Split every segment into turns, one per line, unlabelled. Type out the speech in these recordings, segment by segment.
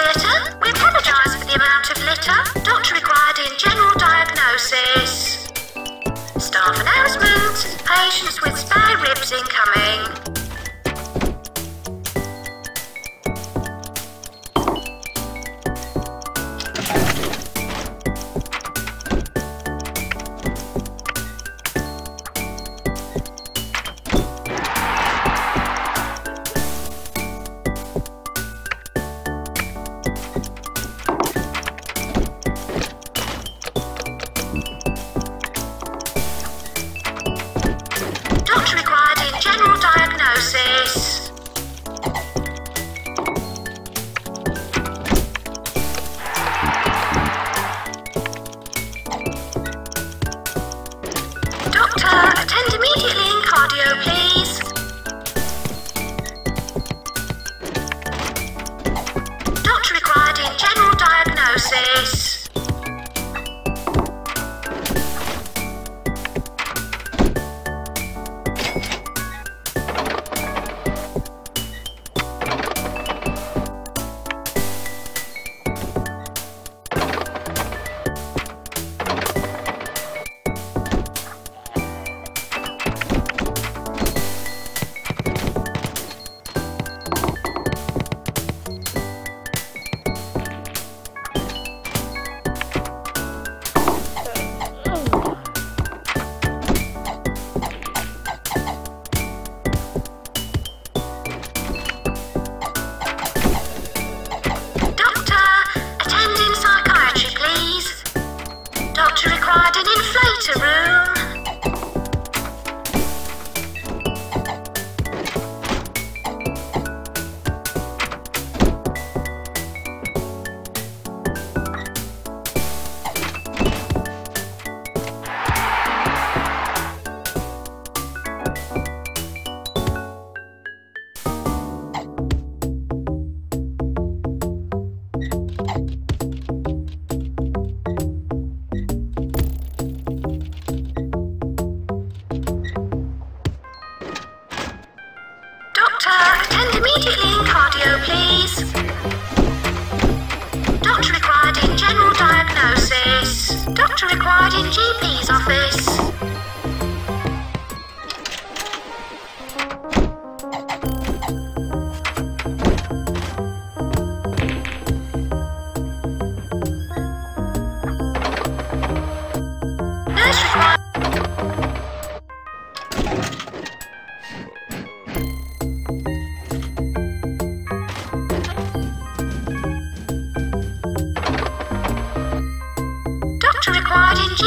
We apologise for the amount of litter. Doctor required in general diagnosis. Staff announcements. Patients with spare ribs incoming.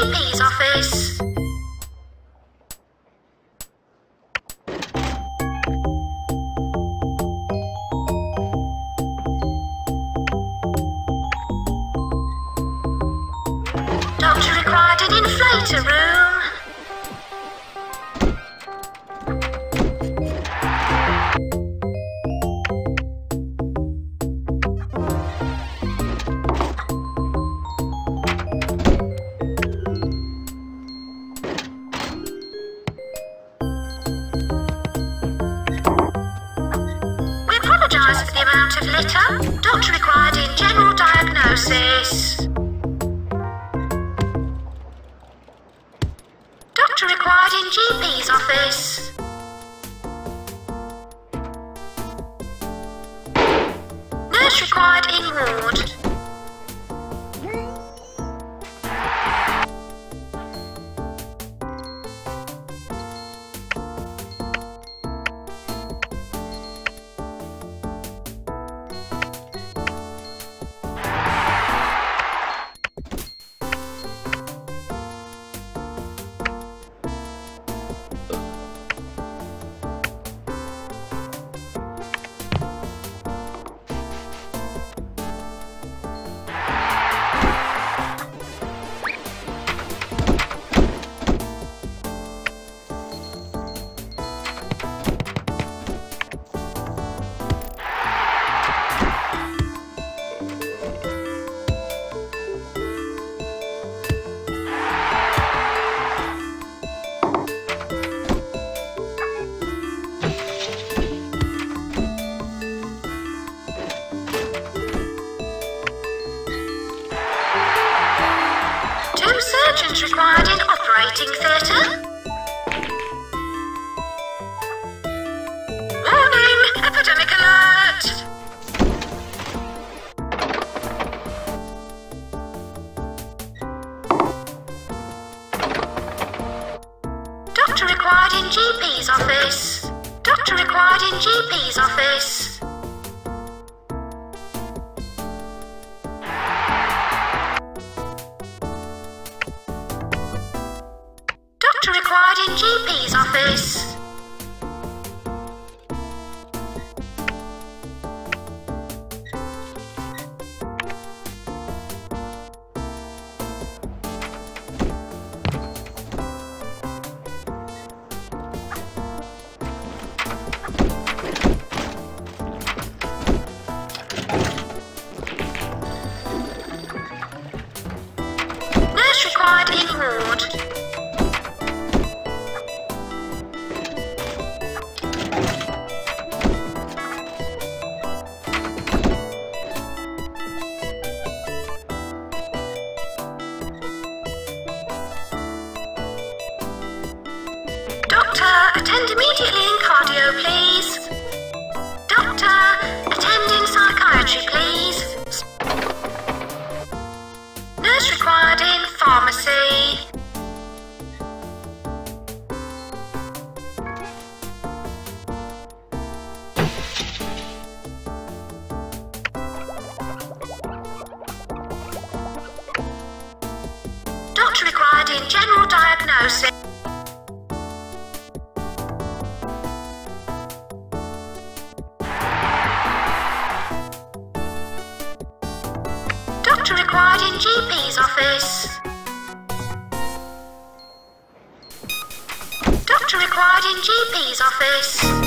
Required office. Doctor required in general diagnosis. Doctor required in GP's office. research required in operating theatre? Doctor required in GP's office. Attend immediately in cardio, please. Doctor, attend in psychiatry, please. Nurse required in pharmacy. Doctor required in GP's office. Doctor required in GP's office.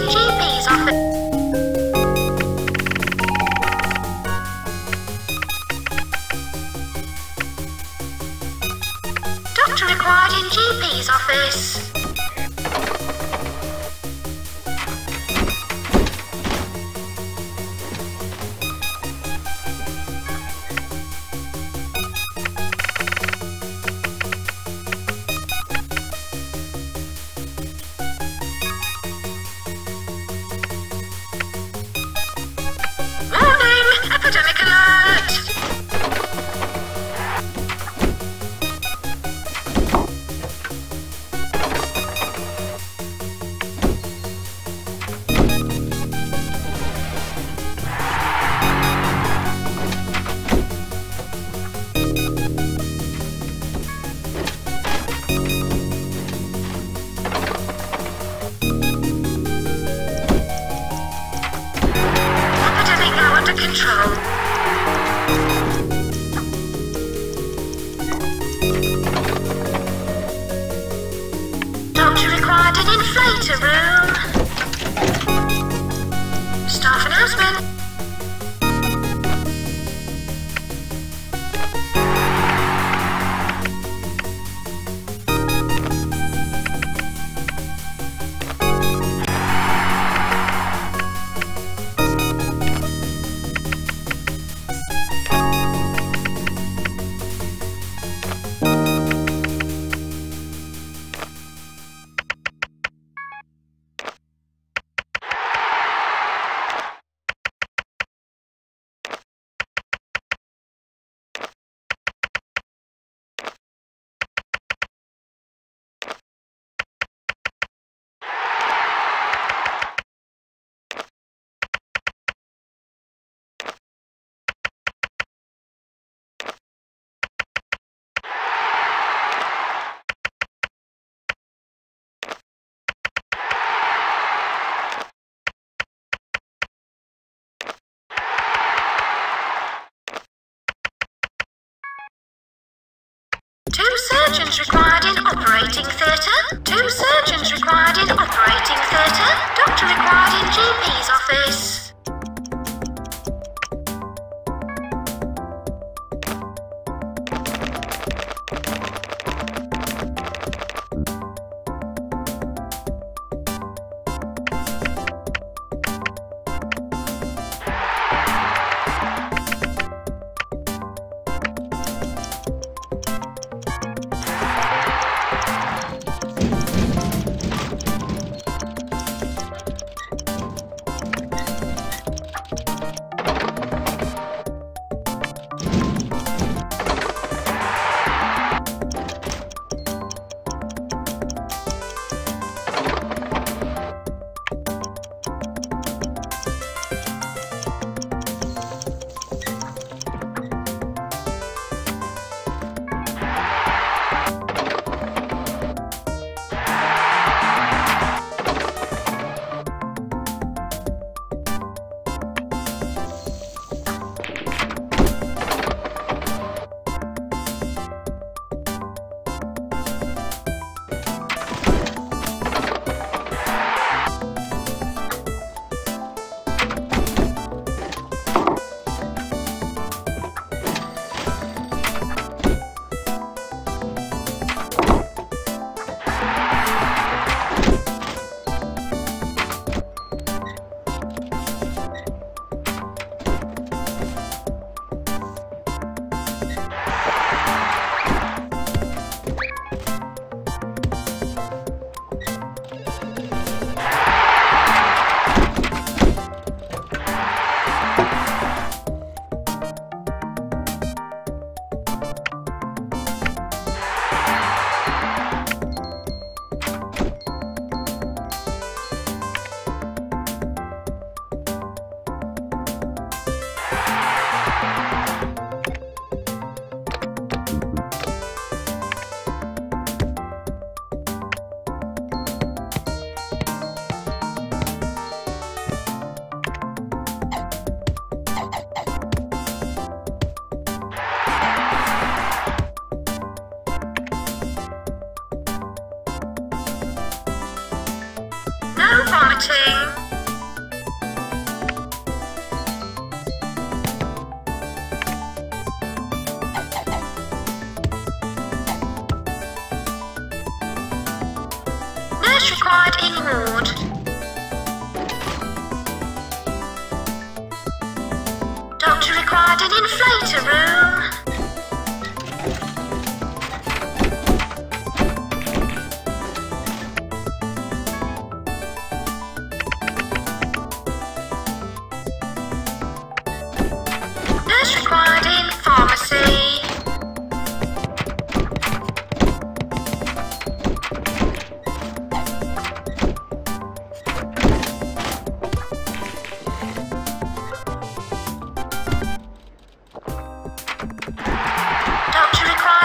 Required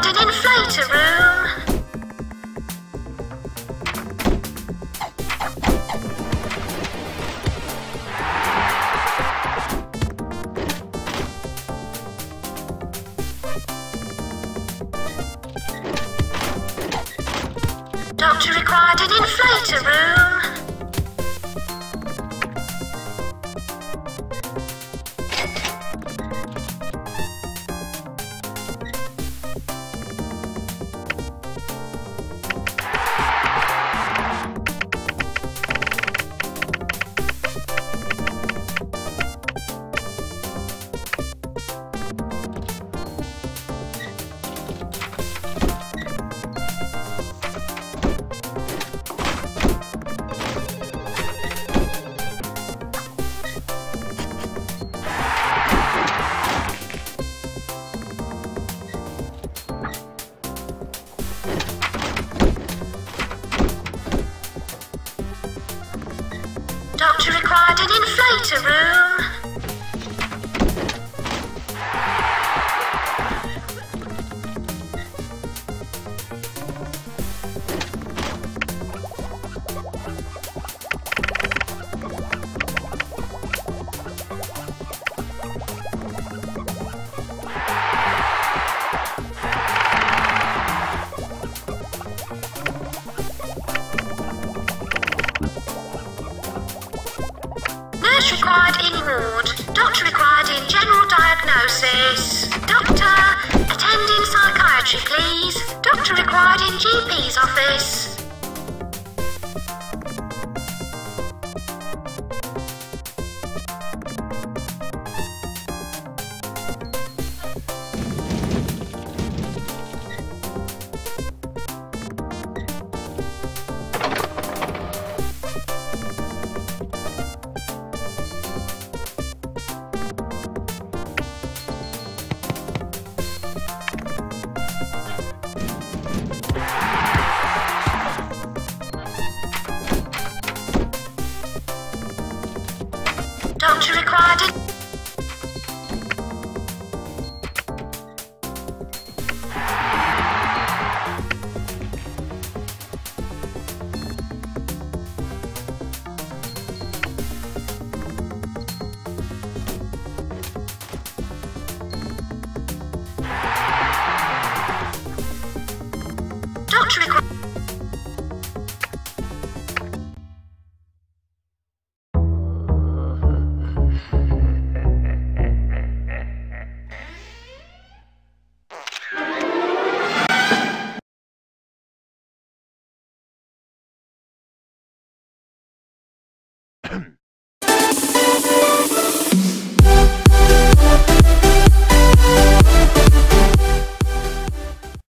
Inflator room.